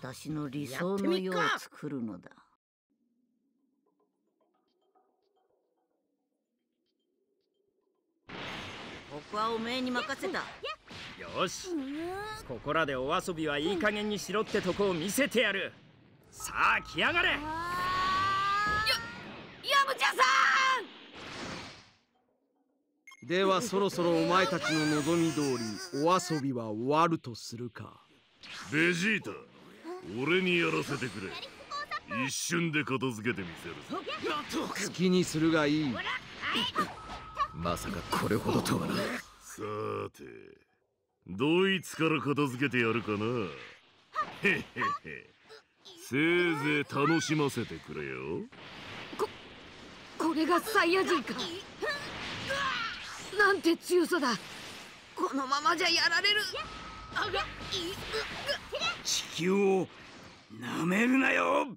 私の理想の世を作るのだ。ここはおめえに任せた。よし。ここらでお遊びはいい加減にしろってとこを見せてやる。さあ来やがれ。ではそろそろお前たちの望み通りお遊びは終わるとするか。ベジータ俺にやらせてくれ。一瞬で片付けてみせる。好きにするがいい。まさかこれほどとはな。さてどいつから片付けてやるかな。へへへせいぜい楽しませてくれよ。ここれがサイヤ人かなんて強さだ。このままじゃやられる。地球をなめるなよ。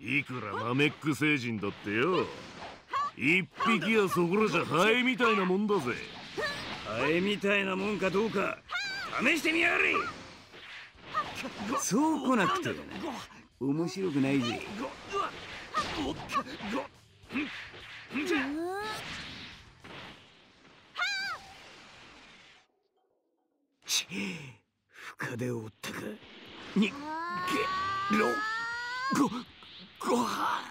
いくらナメック星人だってよ。一匹やそこらじゃハエみたいなもんだぜ。ハエみたいなもんかどうか試してみやがれ。そう来なくて面白くないぜち深手を負ったかにげろ。ごごはん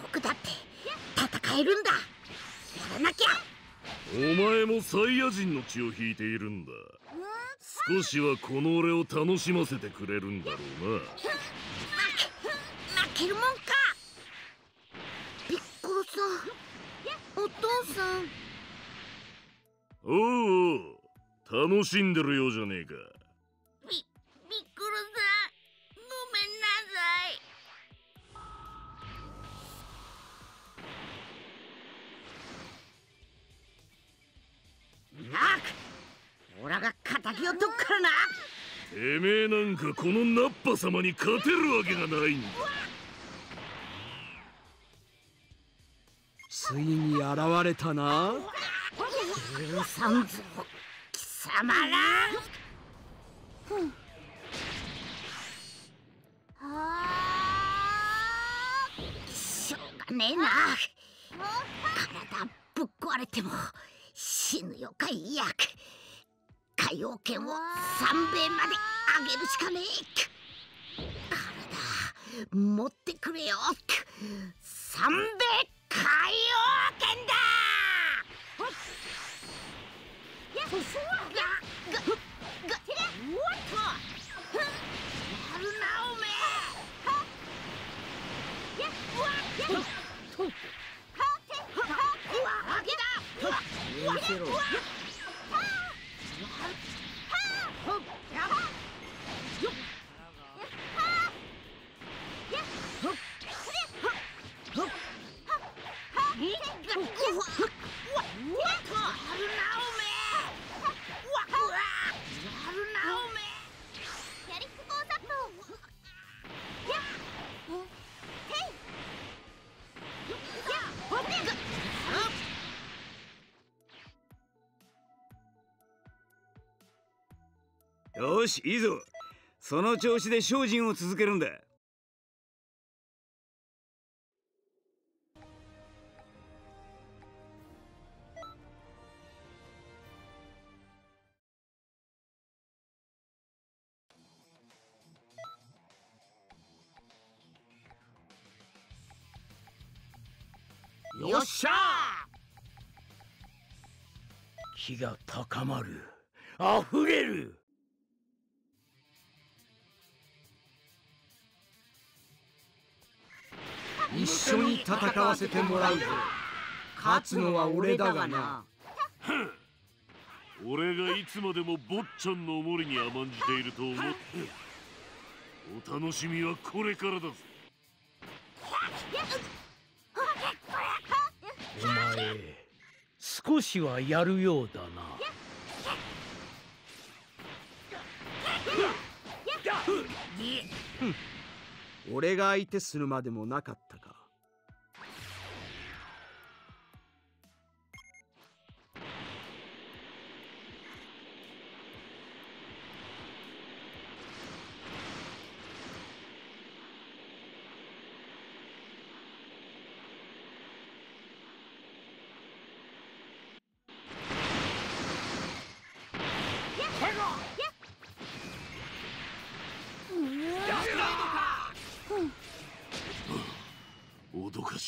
僕だって戦えるんだ。やらなきゃ。お前もサイヤ人の血を引いているんだ。少しはこの俺を楽しませてくれるんだろうなお父さん。おお楽しんでるようじゃねえか。ピピッコロさんごめんなさい。なくオラが敵を取っからな。てめえなんかこのナッパ様に勝てるわけがないんだついに現れたな。許さんぞ貴様らしょうがねえな。体ぶっ壊れても死ぬよかいや。海洋圏を三米まで上げるしかねえ。体持ってくれよ。三米海洋圏だそそががががおっとやるなおめえやわやとはてはわげだわ見せろしいいぞ。その調子で精進を続けるんだ。よっしゃ気が高まる。溢れる。一緒に戦わせてもらうぞ。勝つのは俺だがな。俺がいつまでも坊ちゃんのおもりに甘んじていると思って。お楽しみはこれからだぜお前少しはやるようだな。俺が相手するまでもなかった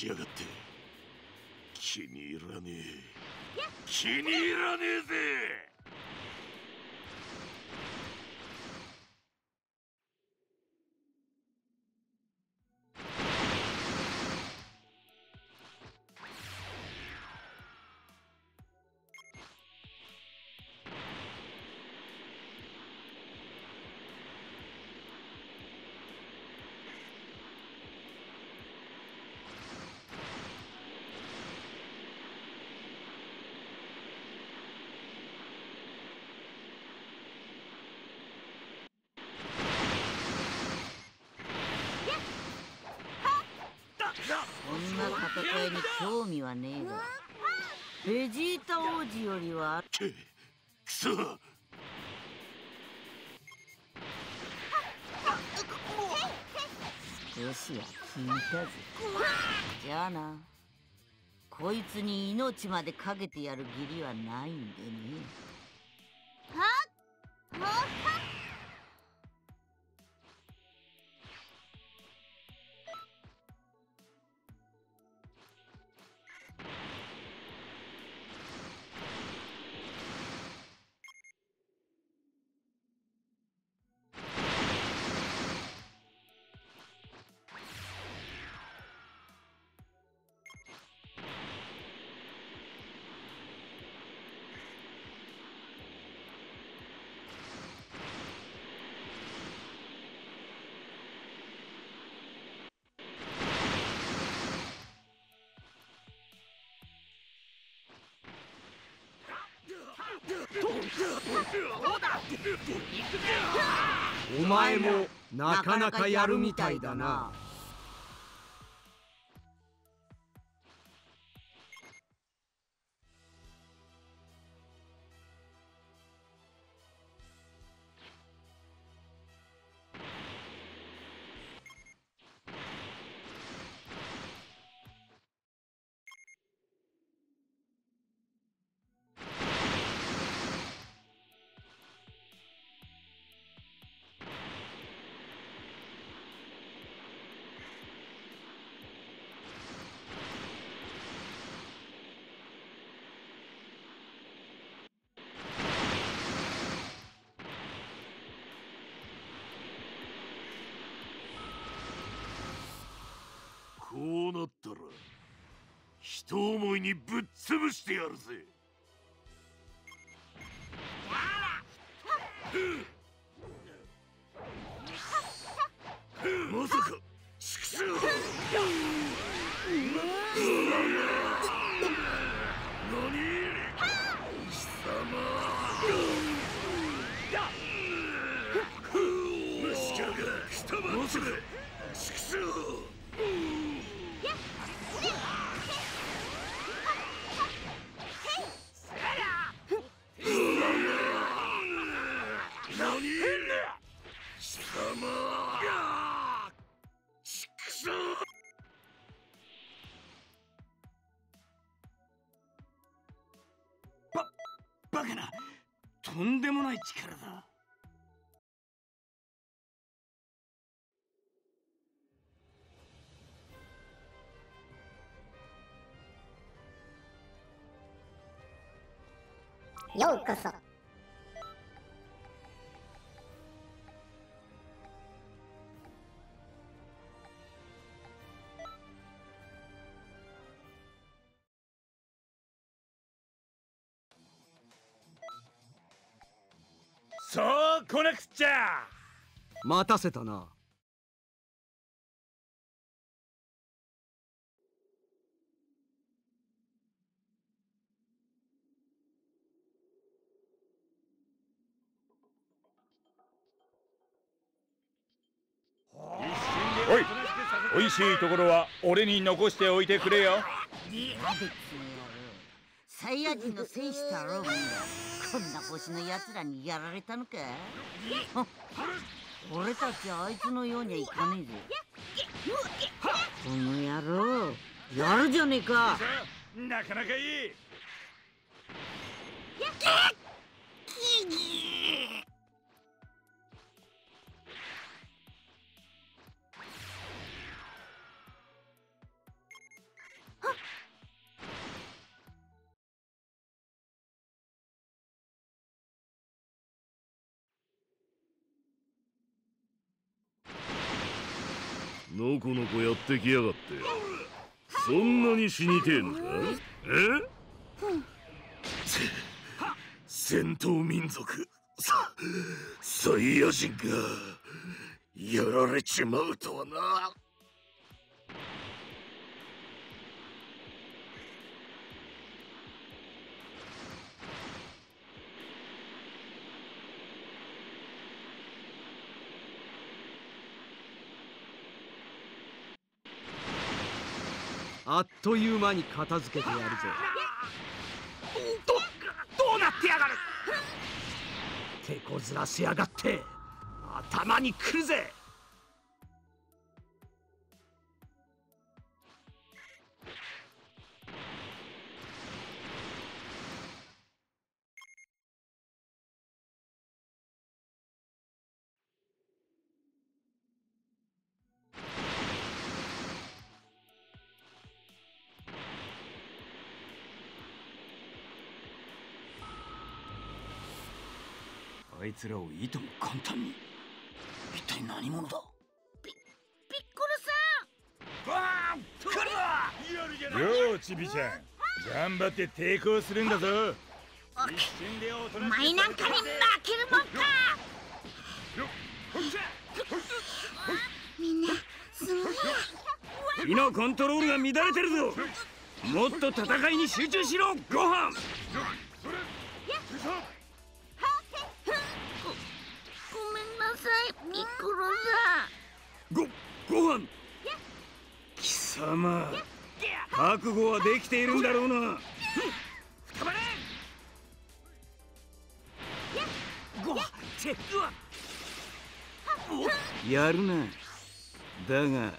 か脅かしやがって気に入らねえ。気に入らねえぜ。はねえがベジータ王子よりは。くくそ少しは聞いたぜ。じゃあな。こいつに命までかけてやる義理はないんでねお前もなかなかやるみたいだな。いにぶっ潰してやるぜ。とんでもない力だ。ようこそ。待たせたな。おいおいしいところは俺に残しておいてくれよ。サイヤ人の戦士だろうがこんな星の奴らにやられたのか？俺たちあいつのようにはいかねえぜ。この野郎。やるじゃねえか。なかなかいい。のこのこやってきやがってそんなに死にてえのか？え？戦闘民族。さサイヤ人がやられちまうとはな。あっという間に片付けてやるぜ。どどうなってやがる？手こずらせやがって頭にくるぜあいつらをいとも簡単に。一体何者だ？ピッコロわあ来るぞ！ようちびちゃん。頑張って抵抗するんだぞ。さん一瞬でお前なんかに負けるもんか。みんなすごい。火のコントロールが乱れてるぞ。もっと戦いに集中しろご飯いピッコロさごご飯。貴様覚悟はできているんだろうな。ご飯てうわおやるな。だが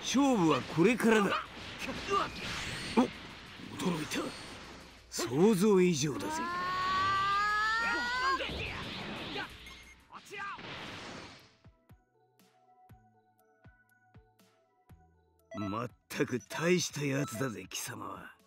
勝負はこれからだ。お驚いた。想像以上だぜまったく大したやつだぜ貴様は。